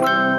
Bye.